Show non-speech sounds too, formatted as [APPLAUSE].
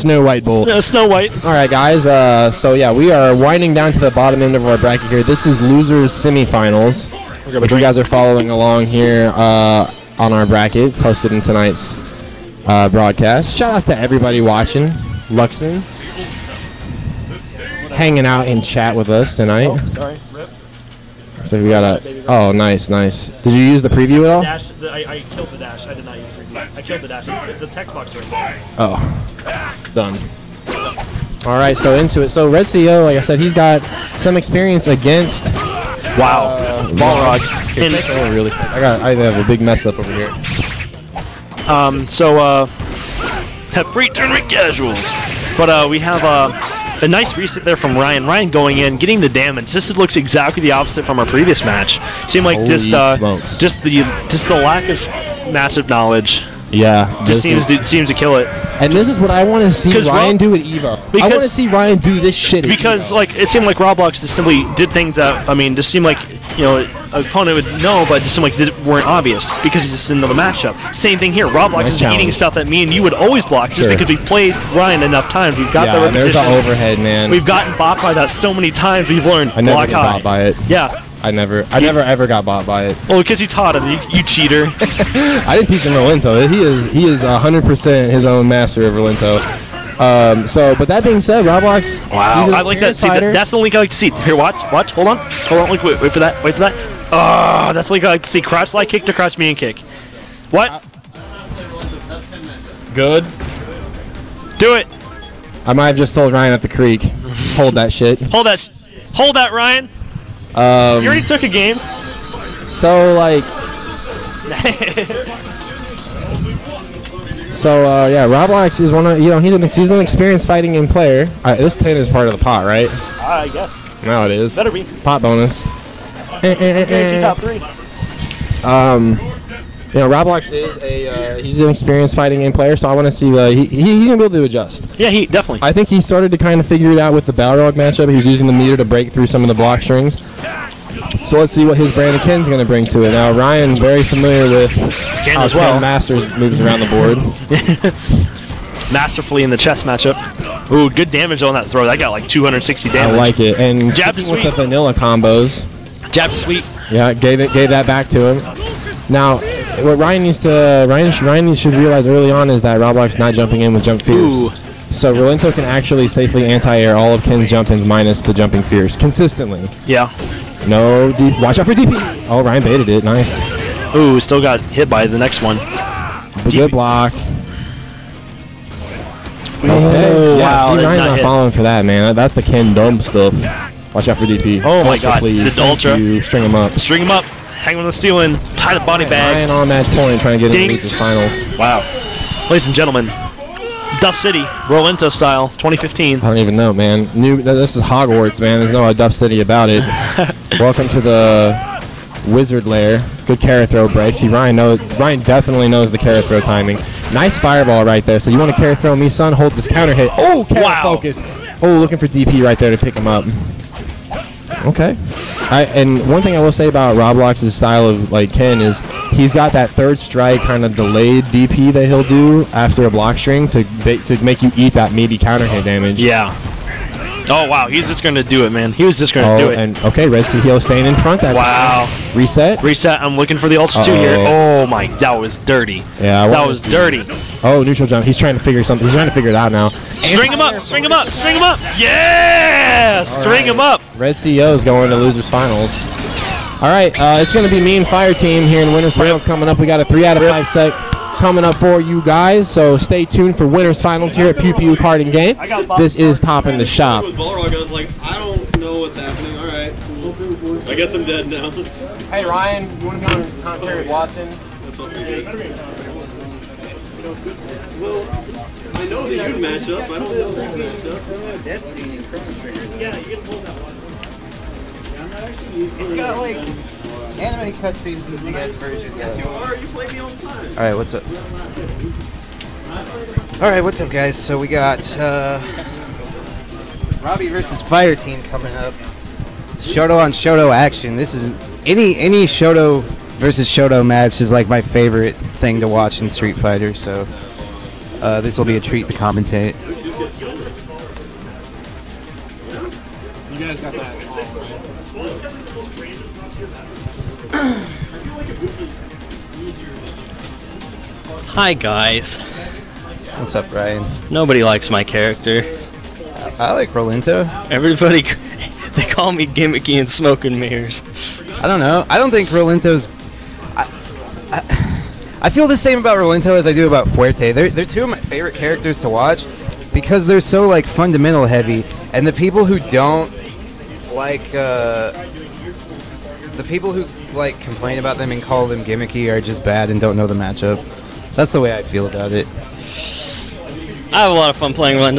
Snow White Bowl. Uh, Snow White. All right, guys. Uh, so yeah, we are winding down to the bottom end of our bracket here. This is losers semifinals, which you guys are following along here uh, on our bracket posted in tonight's uh, broadcast. Shout outs to everybody watching, Luxon, hanging out in chat with us tonight. Sorry. So we got a. Oh, nice, nice. Did you use the preview at all? Dash. The, I, I killed the dash. I did not use preview. I killed the dash. The, the text box right there. Oh, done. All right, so into it. So Red CEO, like I said, he's got some experience against. Wow. Uh, Balrog. Here, And- take really. I got. I have a big mess up over here. Um, so, uh, have free tournament casuals. But, uh, we have, uh, a nice reset there from Ryan. Ryan going in, getting the damage. This looks exactly the opposite from our previous match. Seemed like just, uh, smokes. just the, just the lack of massive knowledge Yeah. just seems to, seems to kill it. and this is what I want to see Ryan Rob- do at Evo. I want to see Ryan do this shit. Because, like, it seemed like Roblox just simply did things that, I mean, just seemed like, you know, an opponent would know, but just seemed like they weren't obvious because you just didn't know the matchup. Same thing here. Roblox Nice is eating stuff that me and you would always block just Sure. because we've played Ryan enough times. We've got the yeah, there's repetition. the overhead, man. We've gotten bought by that so many times. We've learned I never block get high. by it. Yeah. I never, I never ever got bought by it. Well, because you taught him, you, you cheater. [LAUGHS] I didn't teach him Rolento. He is, he is hundred percent his own master of Rolento. Um, so, but that being said, Roblox. he's an I like that. See, that, that's the link I like to see. Here, watch, watch. Hold on, hold on. Wait, wait, wait for that. Wait for that. Oh, that's the link I like to see. Crouch slide kick to crouch me and kick. What? good. Do it. I might have just told Ryan at the creek. Hold that shit. Hold that. sh- Hold that, Ryan. Um, You already took a game. so like. [LAUGHS] So uh, yeah, Roblox is one of you know he's an he's an experienced fighting game player. Uh, this ten is part of the pot, right? I guess. Now it is. Better be. Pot bonus. Guarantee top three. Um, you know, Roblox is a uh, he's an experienced fighting game player, so I want to see uh, he, he he's gonna be able to adjust. Yeah, he definitely. I think he started to kind of figure it out with the Balrog matchup. He was using the meter to break through some of the block strings. So let's see what his Brandon Ken's going to bring to it. Now Ryan, very familiar with Ken how as well. Ken Masters moves around the board. [LAUGHS] Masterfully in the chess matchup. Ooh, good damage on that throw. That got like 260 damage. I like it. And Jab to with the vanilla combos, Jab to sweep. yeah, gave it gave that back to him. Now, what Ryan needs to Ryan Ryan should realize early on is that Roblox not jumping in with jump fierce. Ooh. So Rolento can actually safely anti-air all of Ken's jump-ins minus the jumping fierce consistently. Yeah. No deep. Watch out for DP. Oh, Ryan baited it. Nice. Ooh, still got hit by the next one. Good block. Oh, yeah, wow, See, Ryan's not not falling for that, man. That's the Ken dumb stuff. Watch out for DP. Oh my Ultra, God, Please. this Thank ultra. You. String him up. String him up. Hang him on the ceiling. Tie the body bag. Ryan on match point, trying to get Ding. into the finals. Wow. Ladies and gentlemen, Duff City, Rolento style, 2015. I don't even know, man. New. This is Hogwarts, man. There's no Duff City about it. [LAUGHS] Welcome to the Wizard Lair. Good carrot throw break. See, Ryan knows. Ryan definitely knows the carrot throw timing. Nice fireball right there. So you want to carrot throw me, son? Hold this counter hit. Oh, carrot Wow. focus. Oh, looking for DP right there to pick him up. Okay. I, and one thing I will say about Roblox's style of like Ken is he's got that third strike kind of delayed DP that he'll do after a block string to to make you eat that meaty counter hit damage. Yeah. Oh, wow. He's just going to do it, man. He was just going to Oh, do it. and okay, Red Heel staying in front. That wow. time. reset. Reset. I'm looking for the Ultra 2 here. Oh, my. That was dirty. Yeah, I That was dirty. Oh, neutral jump. He's trying to figure something. He's trying to figure it out now. String him up. String him up. String him up. Yeah. String him up. Red CEO is going to losers finals. All right, uh, it's going to be me and Fire Team here in winners finals coming up. We got a three out of five set coming up for you guys. So stay tuned for winners finals here at Pew Pew Card and Game. This is top in the shop. I was like, I don't know what's happening. All right, cool. I guess I'm dead now. Hey Ryan, you want to be on commentary with Watson? Well, I know the you matchup. I don't know that matchup. It's got like anime cutscenes in the S version. Or you play me all the time. All right, what's up? All right, what's up, guys? So we got uh, Robbie versus Fire Team coming up. Shoto on Shoto action. This is any any Shoto versus Shoto match is like my favorite thing to watch in Street Fighter. So uh, this will be a treat to commentate. Guys got that. Hi guys. What's up, Ryan? Nobody likes my character. I like Rolento. Everybody, [LAUGHS] they call me gimmicky and smoking mirrors. I don't know. I don't think Rolento's. I, I, I feel the same about Rolento as I do about Fuerte. They're, they're two of my favorite characters to watch because they're so like fundamental heavy, and the people who don't like uh, the people who like complain about them and call them gimmicky are just bad and don't know the matchup. That's the way I feel about it. I have a lot of fun playing Rolento.